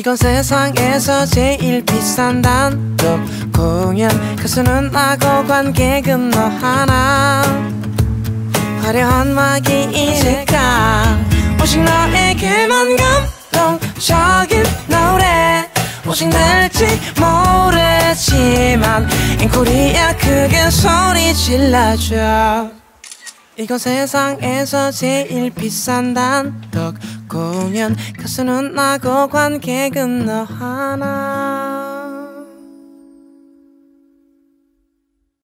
이건 세상에서 제일 비싼 단독 공연. 가수는 나고 관객은 너 하나. 화려한 마기이니까? 오직 너에게만 감동적인 노래. 오직 날지 모르지만 인코리아 크게 소리 질러줘. 이건 세상에서 제일 비싼 단독 공연. 가수는 나고 관객은 너 하나